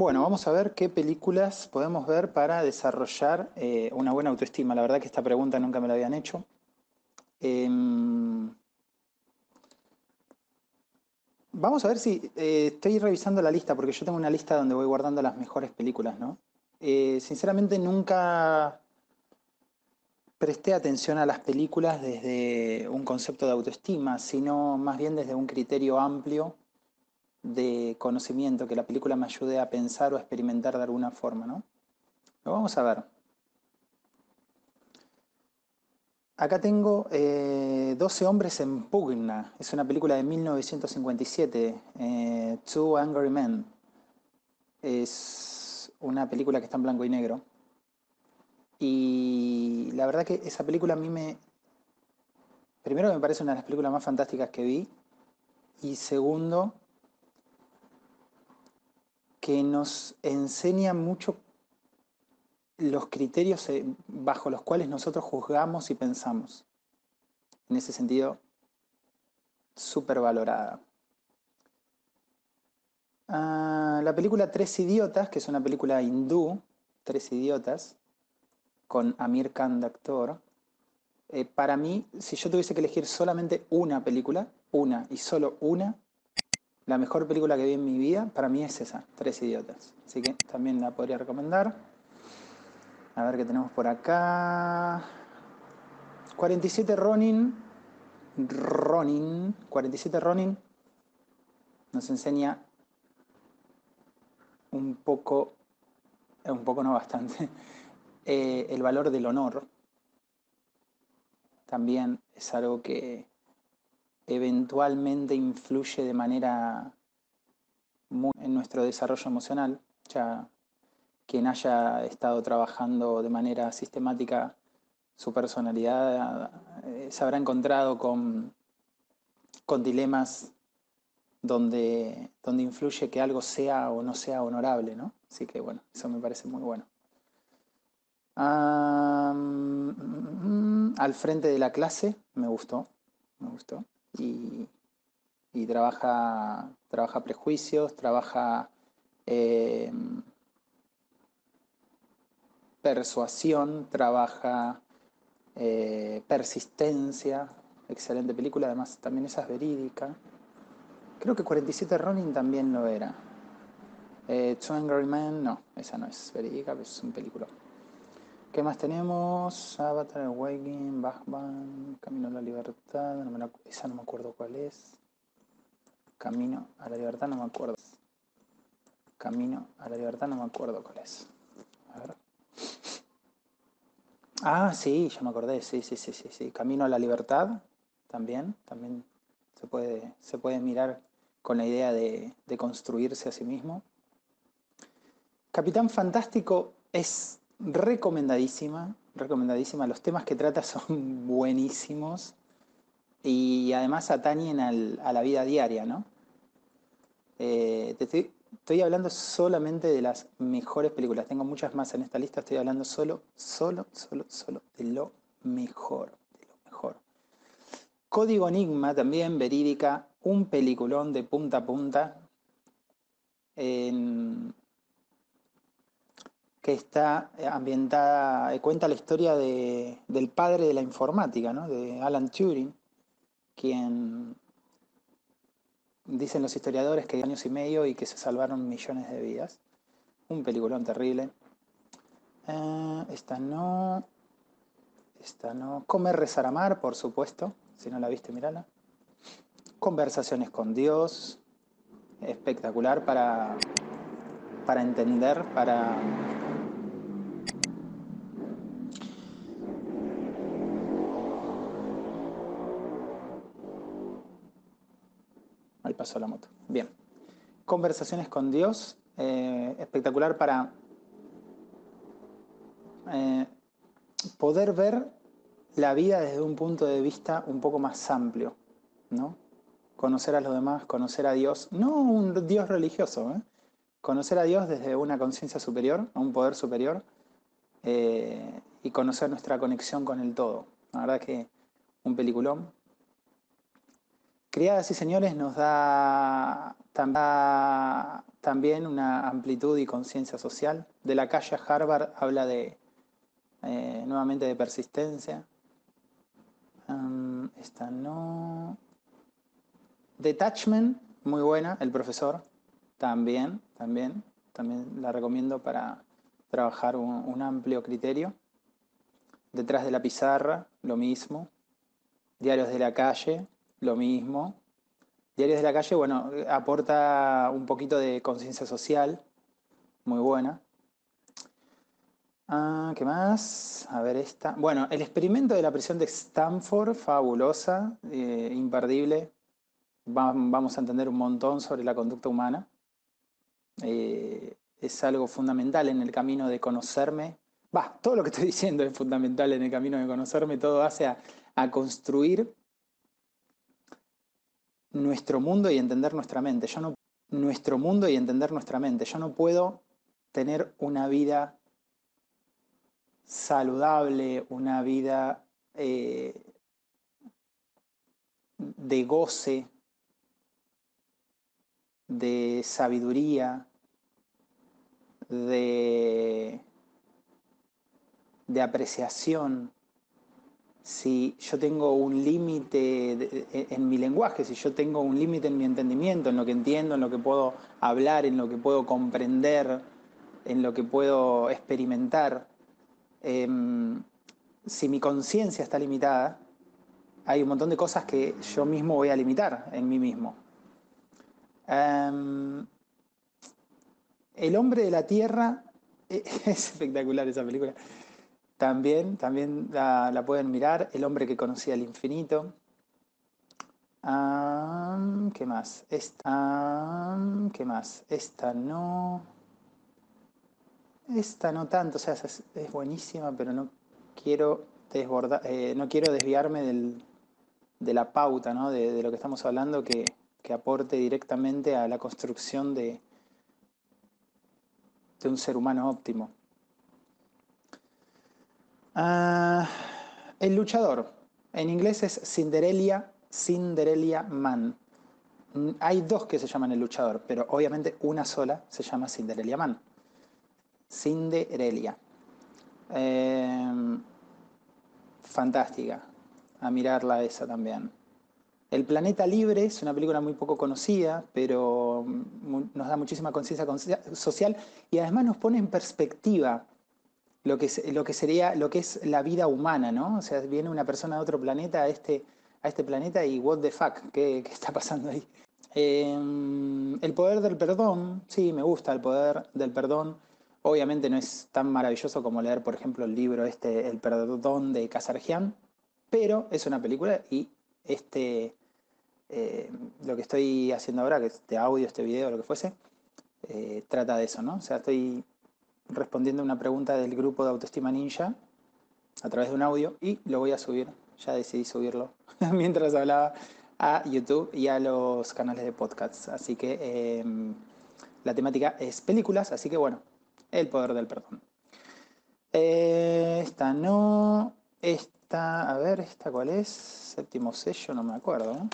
Bueno, vamos a ver qué películas podemos ver para desarrollar eh, una buena autoestima. La verdad que esta pregunta nunca me la habían hecho. Em, vamos a ver si eh, estoy revisando la lista, porque yo tengo una lista donde voy guardando las mejores películas, ¿no? Eh, sinceramente nunca presté atención a las películas desde un concepto de autoestima, sino más bien desde un criterio amplio de conocimiento, que la película me ayude a pensar o a experimentar de alguna forma, ¿no? Lo vamos a ver. Acá tengo 12 eh, hombres en pugna. Es una película de 1957, eh, Two Angry Men. Es una película que está en blanco y negro. Y la verdad que esa película a mí me... Primero me parece una de las películas más fantásticas que vi. Y segundo, que nos enseña mucho los criterios eh, bajo los cuales nosotros juzgamos y pensamos. En ese sentido, súper valorada. Ah, la película Tres Idiotas, que es una película hindú, Tres Idiotas, con Amir Khan de actor, eh, para mí, si yo tuviese que elegir solamente una película, una y solo una, la mejor película que vi en mi vida, para mí es esa, Tres Idiotas. Así que también la podría recomendar. A ver qué tenemos por acá. 47 Ronin. Ronin. 47 Ronin. Nos enseña un poco, eh, un poco no bastante, eh, el valor del honor. También es algo que eventualmente influye de manera muy en nuestro desarrollo emocional. Ya quien haya estado trabajando de manera sistemática su personalidad eh, se habrá encontrado con, con dilemas donde, donde influye que algo sea o no sea honorable, ¿no? Así que bueno, eso me parece muy bueno. al frente de la clase, me gustó, me gustó y, trabaja, trabaja prejuicios, trabaja eh, persuasión, trabaja eh, persistencia, excelente película, además también esa es verídica. Creo que 47 Ronin también lo era. Eh, Two Angry Men, no, esa no es verídica, es un película. ¿Qué más tenemos? Avatar, Awakening, Bachman, Camino a la Libertad, esa no me acuerdo cuál es. Camino a la Libertad no me acuerdo. Camino a la Libertad no me acuerdo cuál es. A ver. Ah, sí, ya me acordé, sí, sí, sí, sí, sí. Camino a la Libertad, también, también se puede, se puede mirar con la idea de, de construirse a sí mismo. Capitán Fantástico es recomendadísima, recomendadísima. Los temas que trata son buenísimos y además atañen a la vida diaria, ¿no? Eh, estoy, estoy, hablando solamente de las mejores películas. Tengo muchas más en esta lista. Estoy hablando solo, solo, solo, solo de lo mejor, de lo mejor. Código Enigma, también verídica, un peliculón de punta a punta. Que está eh, ambientada, eh, cuenta la historia del padre de la informática, ¿no? de Alan Turing, quien dicen los historiadores que años y medio y que se salvaron millones de vidas. Un peliculón terrible. Eh, esta no. Esta no. Comer, rezar, amar, por supuesto. Si no la viste, mírala. Conversaciones con Dios. Espectacular para, para entender, para pasó la moto. Bien. Conversaciones con Dios. Eh, espectacular para eh, poder ver la vida desde un punto de vista un poco más amplio, ¿no? Conocer a los demás, conocer a Dios, no un Dios religioso, ¿eh? conocer a Dios desde una conciencia superior, un poder superior, y conocer nuestra conexión con el todo. La verdad que un peliculón Criadas y Señores nos da también una amplitud y conciencia social. De la calle Harvard habla de eh, nuevamente de persistencia. esta no. Detachment, muy buena, el profesor, también, también, también la recomiendo para trabajar un amplio criterio. Detrás de la pizarra, lo mismo. Diarios de la calle, lo mismo. Diarios de la calle, bueno, aporta un poquito de conciencia social, muy buena. Ah, ¿Qué más? A ver esta. Bueno, el experimento de la prisión de Stanford, fabulosa, eh, imperdible. vamos a entender un montón sobre la conducta humana. Eh, es algo fundamental en el camino de conocerme. Va, todo lo que estoy diciendo es fundamental en el camino de conocerme, todo hace a, a construir nuestro mundo y entender nuestra mente. Yo no, nuestro mundo y entender nuestra mente. Yo no puedo tener una vida saludable, una vida eh, de goce, de sabiduría, de, de apreciación, si yo tengo un límite en mi lenguaje, si yo tengo un límite en mi entendimiento, en lo que entiendo, en lo que puedo hablar, en lo que puedo comprender, en lo que puedo experimentar, em, si mi conciencia está limitada, hay un montón de cosas que yo mismo voy a limitar en mí mismo. Em, el hombre de la tierra, es espectacular esa película. También, también la, pueden mirar, El hombre que conocía el infinito. ¿Qué más? Esta, ¿Qué más? Esta no. Esta no tanto, o sea, es, buenísima, pero no quiero eh, no quiero desviarme de la pauta, ¿no? de, lo que estamos hablando, que, que aporte directamente a la construcción de, de un ser humano óptimo. Ah, el luchador. En inglés es Cinderella, Cinderella Man. Mm, hay dos que se llaman el luchador, pero obviamente una sola se llama Cinderella Man. Cinderella. Em, fantástica. A mirarla esa también. El Planeta Libre es una película muy poco conocida, pero mm, nos da muchísima conciencia social y además nos pone en perspectiva lo que, lo que sería, lo que es la vida humana, ¿no? O sea, viene una persona de otro planeta a este, a este planeta y what the fuck, ¿qué, está pasando ahí? Em, el poder del perdón, sí, me gusta el poder del perdón. Obviamente no es tan maravilloso como leer, por ejemplo, el libro este, El perdón de Casargian, pero es una película y este, eh, lo que estoy haciendo ahora, que es de audio, este video, lo que fuese, eh, trata de eso, ¿no? O sea, estoy respondiendo una pregunta del grupo de Autoestima Ninja a través de un audio y lo voy a subir, ya decidí subirlo mientras hablaba a YouTube y a los canales de podcasts. Así que em, la temática es películas, así que bueno, el poder del perdón. Eh, esta no, esta, a ver, esta cuál es, séptimo sello, no me acuerdo.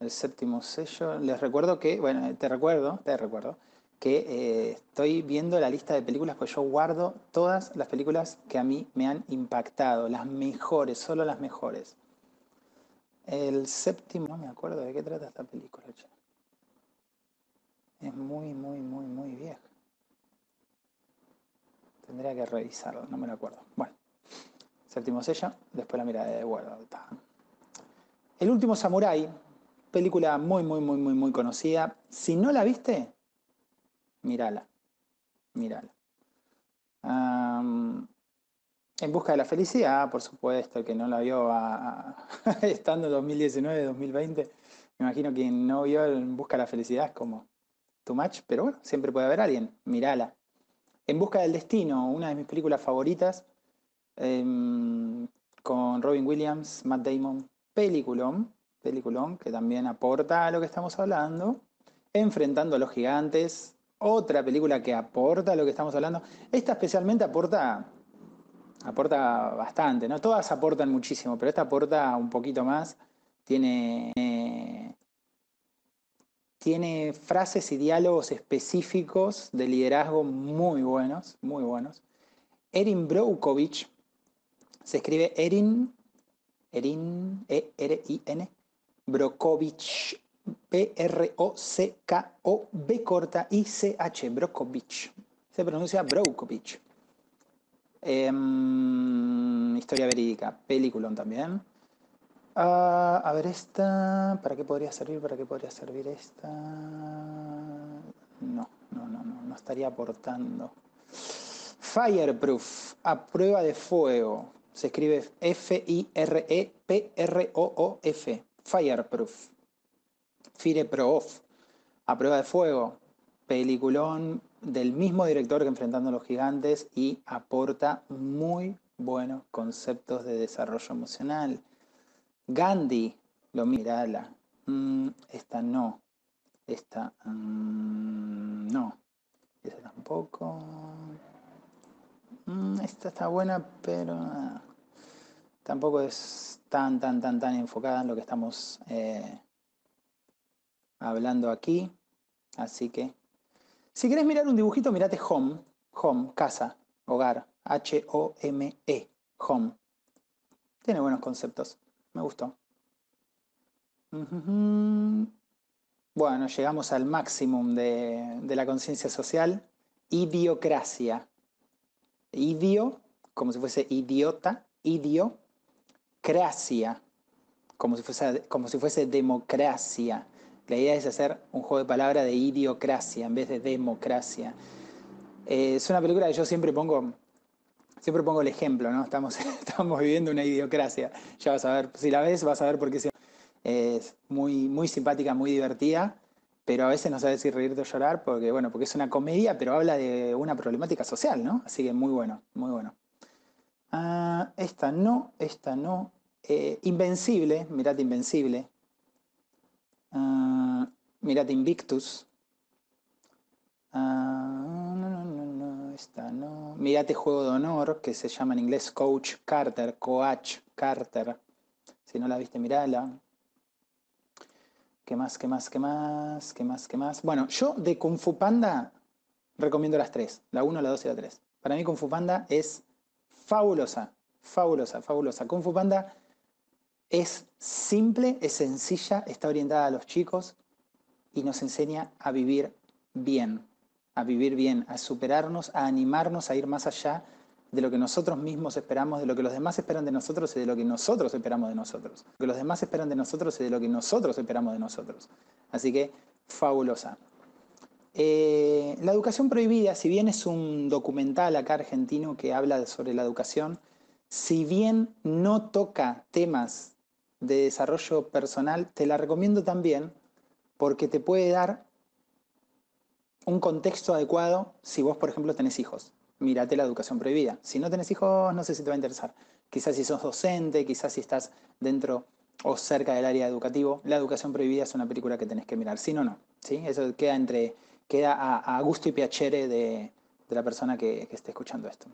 El séptimo sello, les recuerdo que, bueno, te recuerdo, te recuerdo, que eh, estoy viendo la lista de películas, pues yo guardo todas las películas que a mí me han impactado, las mejores, solo las mejores. El séptimo, no me acuerdo de qué trata esta película. Es muy, muy, muy, muy vieja. Tendría que revisarlo, no me lo acuerdo. Bueno, séptimo sello, después la mirada de guardo. El último Samurai, película muy, muy, muy, muy, muy conocida. Si no la viste, mírala, mírala. en busca de la felicidad, por supuesto, que no la vio estando en 2019, 2020. Me imagino que no vio En busca de la felicidad es como too much, pero bueno, siempre puede haber alguien, mírala. En busca del destino, una de mis películas favoritas, em, con Robin Williams, Matt Damon, peliculón, peliculón, que también aporta a lo que estamos hablando, enfrentando a los gigantes, otra película que aporta lo que estamos hablando. Esta especialmente aporta, aporta bastante, ¿no? Todas aportan muchísimo, pero esta aporta un poquito más Tiene, tiene frases y diálogos específicos de liderazgo muy buenos, muy buenos. Erin Brockovich, se escribe Erin, Erin, E-R-I-N, Brokovich, P-R-O-C-K-O-B corta I-C-H, Brokovich. Se pronuncia Brokovich. Em, historia verídica, peliculón también. Ah, a ver esta, ¿para qué podría servir? ¿Para qué podría servir esta? No, no, no, no, no estaría aportando. Fireproof, a prueba de fuego. Se escribe F-I-R-E-P-R-O-O-F. Fireproof. Fireproof, a prueba de fuego. Peliculón del mismo director que Enfrentando a los Gigantes y aporta muy buenos conceptos de desarrollo emocional. Gandhi, lo mirala. Mm, esta no. Esta mm, no. Esta tampoco. Mm, esta está buena, pero ah, tampoco es tan, tan, tan, tan enfocada en lo que estamos eh, hablando aquí. Así que si querés mirar un dibujito, mirate home, home, casa, hogar, H-O-M-E, home. Tiene buenos conceptos, me gustó. Bueno, llegamos al máximo de, la conciencia social, idiocracia. Idio, como si fuese idiota, idiocracia, como si fuese, como si fuese democracia. La idea es hacer un juego de palabras de idiocracia en vez de democracia. Eh, es una película que yo siempre pongo, siempre pongo el ejemplo, ¿no? Estamos, estamos viviendo una idiocracia. Ya vas a ver, si la ves, vas a ver por qué es muy, muy simpática, muy divertida, pero a veces no sabes si reírte o llorar, porque, bueno, porque es una comedia, pero habla de una problemática social, ¿no? Así que muy bueno, muy bueno. Ah, esta no, esta no. Eh, Invencible, mirad Invencible, Uh, mirad Invictus. Uh, no, no, no, no, esta no. Mirate Juego de Honor, que se llama en inglés Coach Carter, Coach Carter. Si no la viste, mirala. ¿Qué más, qué más, qué más, qué más, qué más? Bueno, yo de Kung Fu Panda recomiendo las tres, la 1, la 2 y la 3. Para mí Kung Fu Panda es fabulosa, fabulosa, fabulosa. Kung Fu Panda es simple, es sencilla, está orientada a los chicos y nos enseña a vivir bien, a vivir bien, a superarnos, a animarnos a ir más allá de lo que nosotros mismos esperamos, de lo que los demás esperan de nosotros y de lo que nosotros esperamos de nosotros. Lo que los demás esperan de nosotros y de lo que nosotros esperamos de nosotros. Así que, fabulosa. Eh, la educación prohibida, si bien es un documental acá argentino que habla sobre la educación, si bien no toca temas de desarrollo personal, te la recomiendo también porque te puede dar un contexto adecuado si vos, por ejemplo, tenés hijos. Mírate la educación prohibida. Si no tenés hijos, no sé si te va a interesar. Quizás si sos docente, quizás si estás dentro o cerca del área educativo, la educación prohibida es una película que tenés que mirar. Si no, no. ¿sí? Eso queda, entre, queda a, gusto y piacere de, la persona que, esté escuchando esto.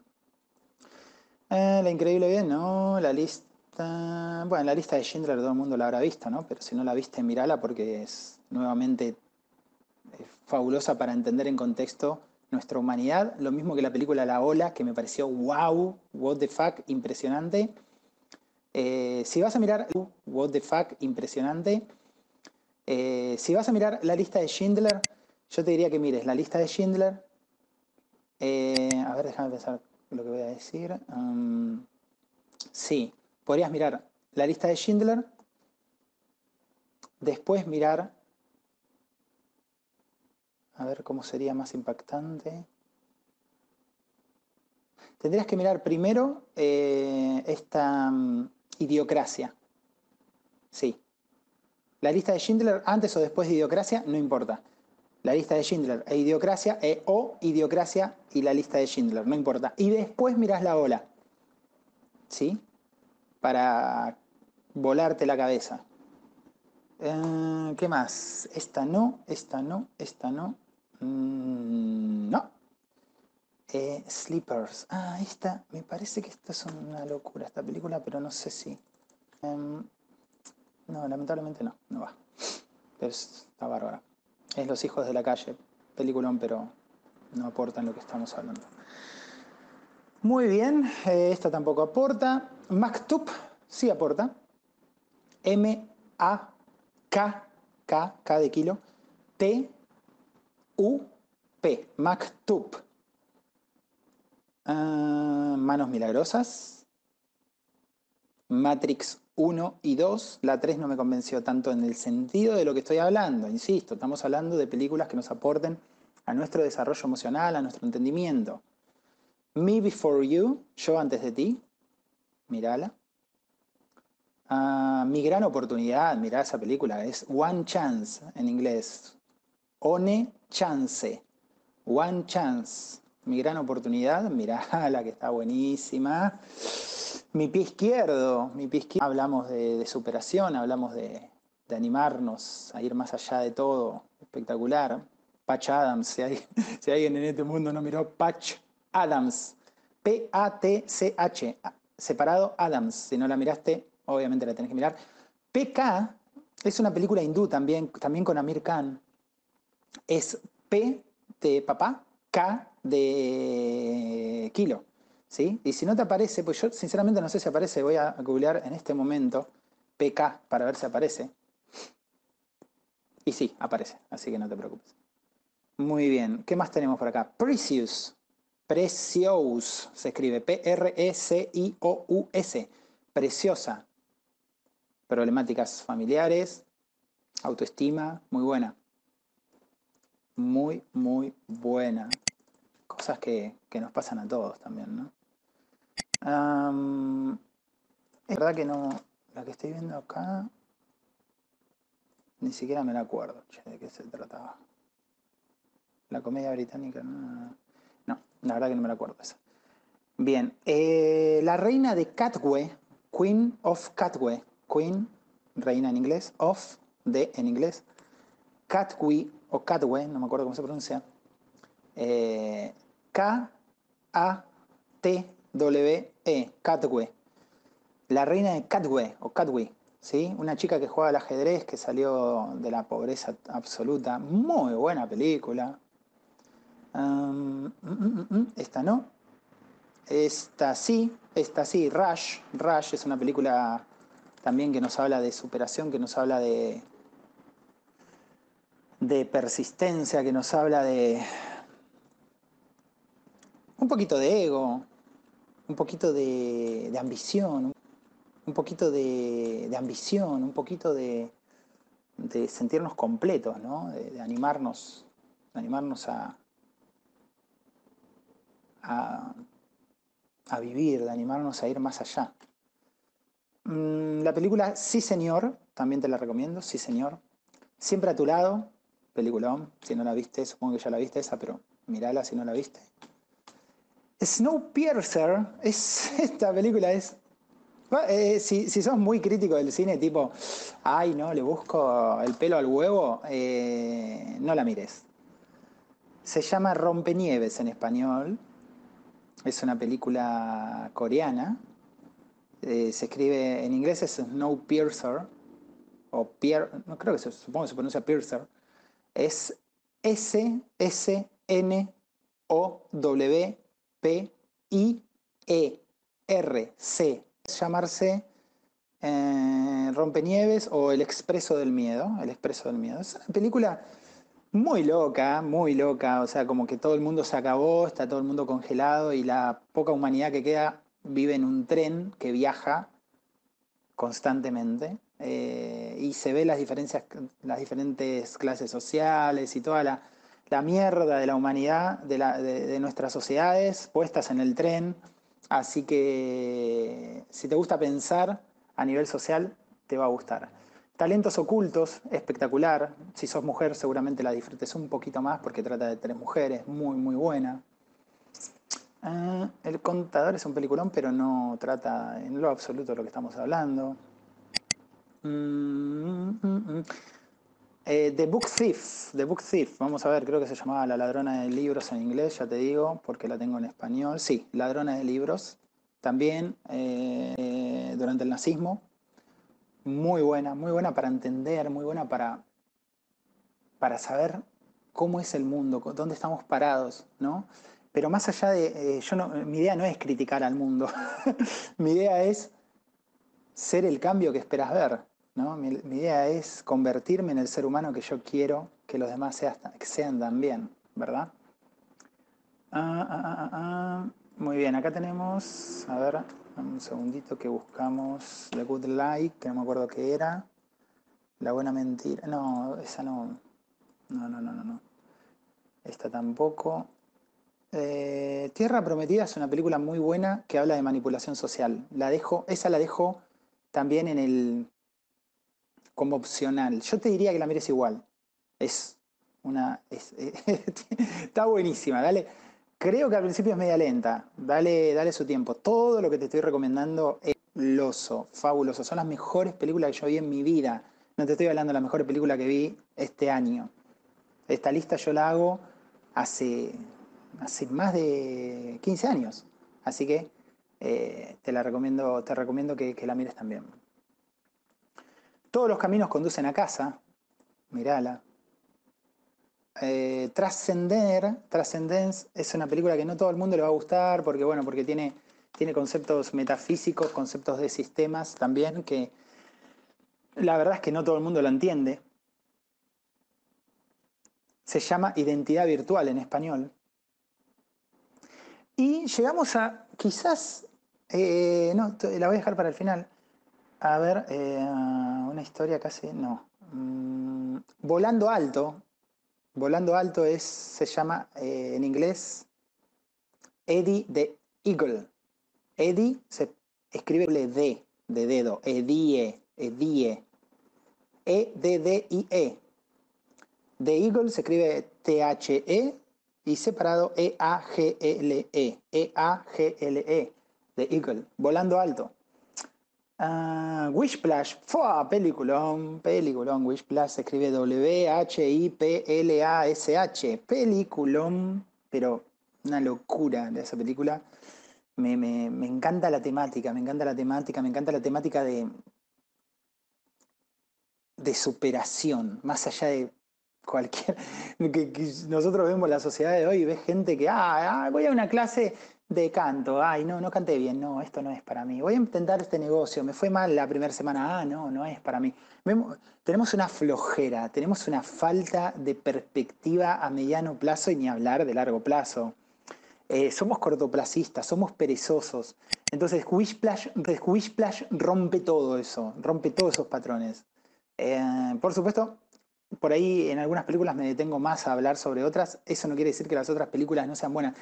Eh, la increíble bien, ¿no? La lista bueno, la lista de Schindler todo el mundo la habrá visto, ¿no? Pero si no la viste, mírala porque es nuevamente fabulosa para entender en contexto nuestra humanidad. Lo mismo que la película La Ola, que me pareció wow, what the fuck, impresionante. Eh, si vas a mirar what the fuck, impresionante. Eh, si vas a mirar la lista de Schindler, yo te diría que mires la lista de Schindler. Eh, a ver, déjame pensar lo que voy a decir. Um, sí, podrías mirar la lista de Schindler, después mirar, a ver cómo sería más impactante. Tendrías que mirar primero eh, esta mm, idiocracia. Sí. La lista de Schindler, antes o después de idiocracia, no importa. La lista de Schindler e idiocracia, e, o idiocracia y la lista de Schindler, no importa. Y después mirás la ola. ¿Sí? Para volarte la cabeza. Eh, ¿Qué más? Esta no, esta no, esta no. Mm, no. Eh, Sleepers. Ah, esta, me parece que esta es una locura, esta película, pero no sé si. Em, no, lamentablemente no, no va. Pero está bárbara. Es Los hijos de la calle, peliculón, pero no aportan lo que estamos hablando. Muy bien, eh, esta tampoco aporta. Maktub sí aporta. M-A-K, K, K de kilo, T-U-P, Maktub. Ah, manos milagrosas. Matrix 1 y 2. La 3 no me convenció tanto en el sentido de lo que estoy hablando. Insisto, estamos hablando de películas que nos aporten a nuestro desarrollo emocional, a nuestro entendimiento. Me Before You, Yo antes de ti, mírala. Ah, mi gran oportunidad, mirá esa película, es One Chance en inglés. One Chance. One Chance. Mi gran oportunidad, mirala que está buenísima. Mi pie izquierdo, mi pie izquierdo. Hablamos de, superación, hablamos de, animarnos a ir más allá de todo. Espectacular. Patch Adams, si, si alguien en este mundo no miró Patch Adams. P-A-T-C-H. Separado Adams. Si no la miraste, obviamente la tenés que mirar. PK es una película hindú también, también con Amir Khan. Es P de papá, K de kilo. ¿sí? Y si no te aparece, pues yo sinceramente no sé si aparece, voy a googlear en este momento PK para ver si aparece. Y sí, aparece, así que no te preocupes. Muy bien, ¿qué más tenemos por acá? Precious. Precious se escribe P-R-E-C-I-O-U-S. Preciosa. Problemáticas familiares, autoestima, muy buena. Muy, muy buena. Cosas que, nos pasan a todos también, ¿no? es verdad que no, la que estoy viendo acá, ni siquiera me la acuerdo de qué se trataba. La comedia británica, no. La verdad que no me la acuerdo esa. Bien, eh, la reina de Catway, Queen of Catway, Queen, reina en inglés, of, de en inglés, Catway o Catway, no me acuerdo cómo se pronuncia, eh, K-A-T-W-E, Catway. La reina de Catway o Catway, ¿sí? Una chica que juega al ajedrez, que salió de la pobreza absoluta. Muy buena película, Mm, mm, mm, esta no. Esta sí, esta sí, Rush. Rush es una película también que nos habla de superación, que nos habla de, de persistencia, que nos habla de un poquito de ego, un poquito de, ambición, un poquito de, ambición, un poquito de, sentirnos completos, ¿no? de, animarnos, de animarnos a, a, vivir, de animarnos a ir más allá. Mm, la película Sí Señor, también te la recomiendo, Sí Señor. Siempre a tu lado, peliculón, si no la viste, supongo que ya la viste esa, pero mirala si no la viste. Snowpiercer, es, esta película es... Eh, si, sos muy crítico del cine, tipo, ay no, le busco el pelo al huevo, eh, no la mires. Se llama Rompenieves en español, es una película coreana. Eh, se escribe en inglés es Snowpiercer. O Pier, no creo que se, supongo que se pronuncia Piercer. Es S S N O W P I E R C. Llamarse eh, Rompenieves o El Expreso del Miedo. El Expreso del Miedo. Es una película muy loca, muy loca, o sea, como que todo el mundo se acabó, está todo el mundo congelado y la poca humanidad que queda vive en un tren que viaja constantemente eh, y se ve las diferencias, las diferentes clases sociales y toda la, mierda de la humanidad, de nuestras sociedades puestas en el tren. Así que si te gusta pensar a nivel social, te va a gustar. Talentos ocultos, espectacular. Si sos mujer, seguramente la disfrutes un poquito más porque trata de tres mujeres, muy, muy buena. Ah, el contador es un peliculón, pero no trata en lo absoluto lo que estamos hablando. Mm, mm, mm, eh, The Book Thief, The Book Thief, vamos a ver, creo que se llamaba La ladrona de libros en inglés, ya te digo, porque la tengo en español. Sí, ladrona de libros. También eh, durante el nazismo, muy buena, muy buena para entender, muy buena para, para saber cómo es el mundo, dónde estamos parados, ¿no? Pero más allá de, eh, yo no, mi idea no es criticar al mundo, mi idea es ser el cambio que esperas ver, ¿no? Mi, idea es convertirme en el ser humano que yo quiero que los demás sean también, ¿verdad? Ah, ah, ah, Muy bien, acá tenemos, a ver, un segundito que buscamos The Good Light, que no me acuerdo qué era. La buena mentira. No, esa no. No, no, no, no. no. Esta tampoco. Eh, Tierra Prometida es una película muy buena que habla de manipulación social. La dejo, esa la dejo también en el como opcional. Yo te diría que la mires igual. Es una. está buenísima, dale. Creo que al principio es media lenta. Dale, dale su tiempo. Todo lo que te estoy recomendando es fabuloso, fabuloso. Son las mejores películas que yo vi en mi vida. No te estoy hablando de la mejor película que vi este año. Esta lista yo la hago hace, más de 15 años. Así que eh, te la recomiendo, te recomiendo que, la mires también. Todos los caminos conducen a casa. Mirala, eh, Trascender, Transcendence es una película que no todo el mundo le va a gustar porque, bueno, porque tiene, tiene conceptos metafísicos, conceptos de sistemas también que la verdad es que no todo el mundo lo entiende. Se llama Identidad Virtual en español. Y llegamos a, quizás, eh, no, la voy a dejar para el final. A ver, eh, una historia casi, no. Mm, Volando Alto, Volando alto es, se llama eh, en inglés Eddie the Eagle. Eddie se escribe D de dedo, Edie, Edie. E-D-D-I-E. The Eagle se escribe T-H-E y separado E-A-G-L-E. E-A-G-L-E. The Eagle. Volando alto. Uh, Wishplash, ¡fua! Peliculón, peliculón. Wishplash se escribe W-H-I-P-L-A-S-H. Peliculón, pero una locura de esa película. Me, me, me, encanta la temática, me encanta la temática, me encanta la temática de, de superación, más allá de cualquier. Que, nosotros vemos la sociedad de hoy y ves gente que, ah, ah voy a una clase de canto, ay, no, no canté bien, no, esto no es para mí. Voy a intentar este negocio, me fue mal la primera semana, ah, no, no es para mí. tenemos una flojera, tenemos una falta de perspectiva a mediano plazo y ni hablar de largo plazo. Eh, somos cortoplacistas, somos perezosos. Entonces, Wishplash, Wishplash rompe todo eso, rompe todos esos patrones. Eh, por supuesto, por ahí en algunas películas me detengo más a hablar sobre otras. Eso no quiere decir que las otras películas no sean buenas.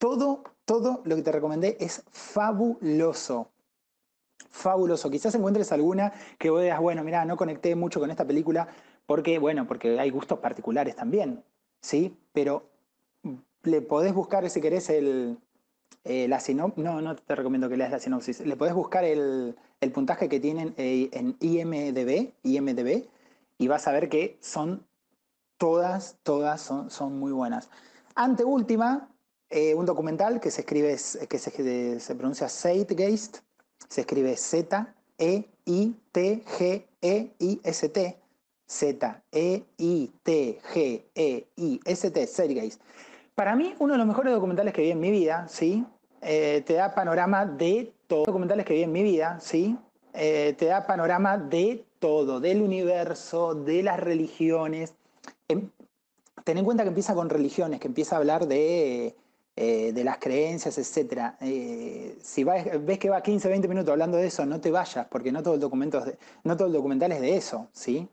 Todo, todo lo que te recomendé es fabuloso. Fabuloso. Quizás encuentres alguna que vos digas, bueno, mira, no conecté mucho con esta película porque, bueno, porque hay gustos particulares también, ¿sí? Pero le podés buscar, si querés, el, eh, la sinopsis. No, no te recomiendo que leas la sinopsis. Le podés buscar el, puntaje que tienen eh, en IMDB, IMDB, y vas a ver que son todas, todas son, son muy buenas. Anteúltima, eh, un documental que se escribe, que se, se pronuncia Zeitgeist, se escribe Z-E-I-T-G-E-I-S-T, Z-E-I-T-G-E-I-S-T, Zeitgeist. Para mí, uno de los mejores documentales que vi en mi vida, ¿sí? Eh, te da panorama de todo. Documentales que vi en mi vida, ¿sí? Eh, te da panorama de todo, del universo, de las religiones. Em, ten en cuenta que empieza con religiones, que empieza a hablar de eh, de las creencias, etc. Eh, si ves que va 15, 20 minutos hablando de eso, no te vayas, porque no todo el, documento no todo el documental es de eso, ¿sí?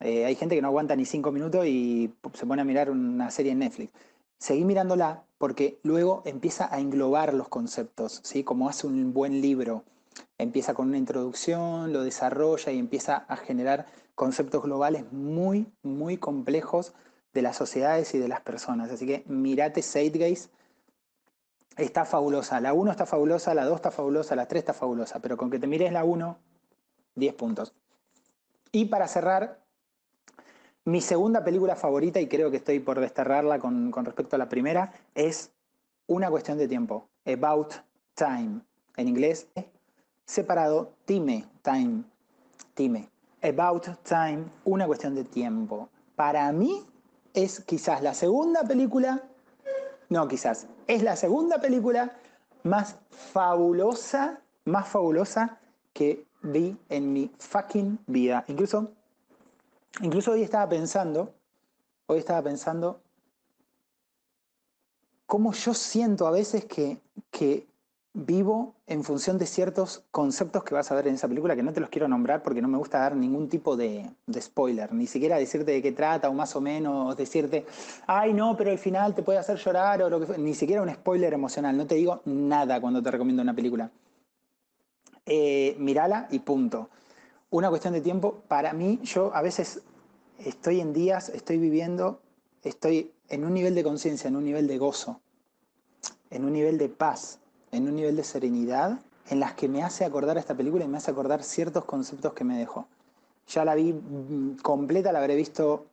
Eh, hay gente que no aguanta ni 5 minutos y se pone a mirar una serie en Netflix. Seguí mirándola porque luego empieza a englobar los conceptos, ¿sí? Como hace un buen libro. Empieza con una introducción, lo desarrolla y empieza a generar conceptos globales muy, muy complejos de las sociedades y de las personas. Así que mirate Zeitgeist, está fabulosa. La 1 está fabulosa, la 2 está fabulosa, la 3 está fabulosa, pero con que te mires la 1, 10 puntos. Y para cerrar, mi segunda película favorita, y creo que estoy por desterrarla con, respecto a la primera, es Una cuestión de tiempo, About Time. En inglés, separado, Time, Time. Time. About Time, una cuestión de tiempo. Para mí es quizás la segunda película, no quizás, es la segunda película más fabulosa, más fabulosa que vi en mi fucking vida. Incluso, incluso hoy estaba pensando, hoy estaba pensando cómo yo siento a veces que, que vivo en función de ciertos conceptos que vas a ver en esa película, que no te los quiero nombrar porque no me gusta dar ningún tipo de, spoiler, ni siquiera decirte de qué trata o más o menos decirte, ay no, pero al final te puede hacer llorar o lo que ni siquiera un spoiler emocional, no te digo nada cuando te recomiendo una película. Eh, mírala y punto. Una cuestión de tiempo, para mí, yo a veces estoy en días, estoy viviendo, estoy en un nivel de conciencia, en un nivel de gozo, en un nivel de paz, en un nivel de serenidad en las que me hace acordar esta película y me hace acordar ciertos conceptos que me dejó. Ya la vi mm, completa, la habré visto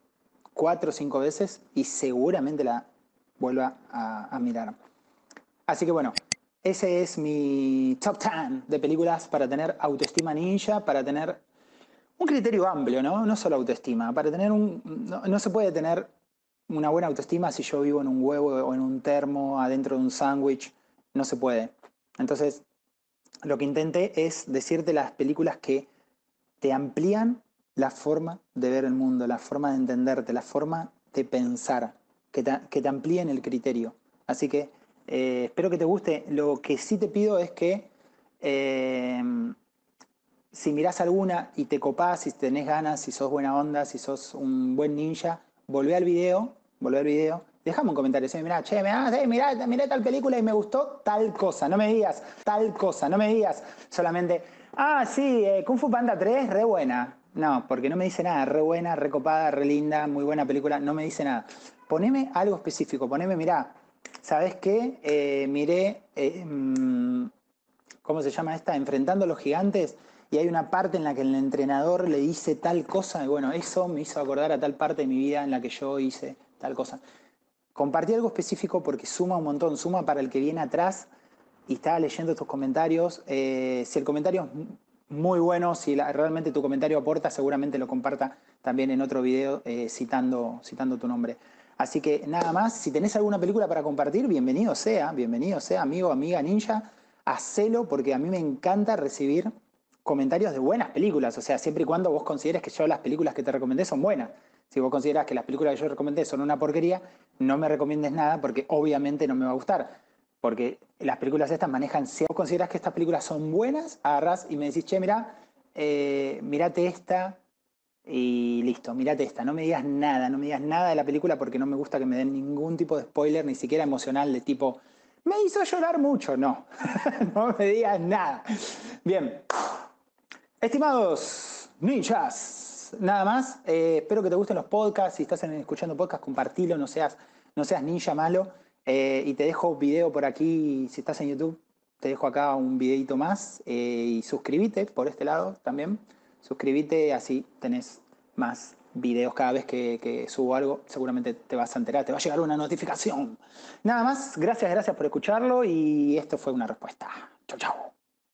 cuatro o cinco veces y seguramente la vuelva a, mirar. Así que bueno, ese es mi top 10 de películas para tener autoestima ninja, para tener un criterio amplio, ¿no? No solo autoestima, para tener un... no se puede tener una buena autoestima si yo vivo en un huevo o en un termo, adentro de un sándwich no se puede. Entonces, lo que intenté es decirte las películas que te amplían la forma de ver el mundo, la forma de entenderte, la forma de pensar, que te, amplíen el criterio. Así que eh, espero que te guste. Lo que sí te pido es que eh, si mirás alguna y te copás, si tenés ganas, si sos buena onda, si sos un buen ninja, volvé al video, volvé al video Déjame un comentario, sí, mirá, che, mirá, mirá, tal película y me gustó tal cosa. No me digas tal cosa, no me digas solamente, ah, sí, eh, Kung Fu Panda 3, re buena. No, porque no me dice nada, re buena, re copada, re linda, muy buena película, no me dice nada. Poneme algo específico, poneme, mirá, ¿sabes qué? Eh, miré, eh, mm, ¿cómo se llama esta? Enfrentando a los gigantes y hay una parte en la que el entrenador le dice tal cosa, y bueno, eso me hizo acordar a tal parte de mi vida en la que yo hice tal cosa. Compartí algo específico porque suma un montón, suma para el que viene atrás y está leyendo estos comentarios. Eh, si el comentario es muy bueno, si realmente tu comentario aporta, seguramente lo comparta también en otro video eh, citando, citando tu nombre. Así que nada más, si tenés alguna película para compartir, bienvenido sea, bienvenido sea, amigo, amiga, ninja, hacelo porque a mí me encanta recibir comentarios de buenas películas, o sea, siempre y cuando vos consideres que yo las películas que te recomendé son buenas. Si vos considerás que las películas que yo recomendé son una porquería, no me recomiendes nada porque obviamente no me va a gustar. Porque las películas estas manejan, si vos considerás que estas películas son buenas, agarrás y me decís, che, mira, eh, mirate esta y listo, mirate esta. No me digas nada, no me digas nada de la película porque no me gusta que me den ningún tipo de spoiler, ni siquiera emocional, de tipo, me hizo llorar mucho. No, no me digas nada. Bien, estimados ninjas, nada más. Eh, espero que te gusten los podcasts. Si estás escuchando podcasts, compartilo, no seas, no seas ninja malo. Eh, y te dejo video por aquí, si estás en YouTube, te dejo acá un videito más. Eh, y suscríbete por este lado también. Suscríbete, así tenés más videos cada vez que, que, subo algo. Seguramente te vas a enterar, te va a llegar una notificación. Nada más, gracias, gracias por escucharlo. Y esto fue una respuesta. Chau, chau.